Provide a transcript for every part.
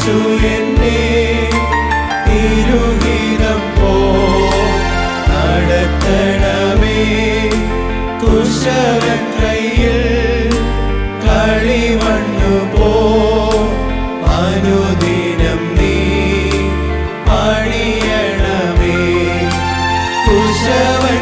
യേശു എന്നെ തിരുഹിതം പോ. നടത്തണമേ. കുശവൻ കയ്യിൽ കളിമണ്ണു പോ. അനുദിനം നീ പണിയണമേ. കുശവൻ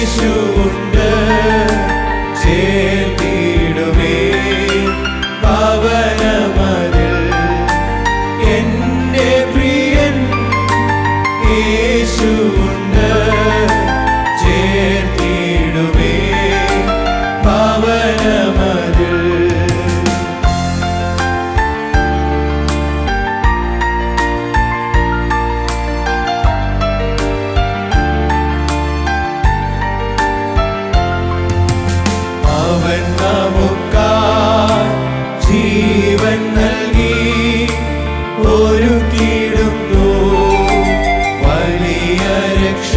യേശുണ്ട് ജീവൻ നൽകി ഒരുക്കിയിടുന്നു. വലിയ രക്ഷ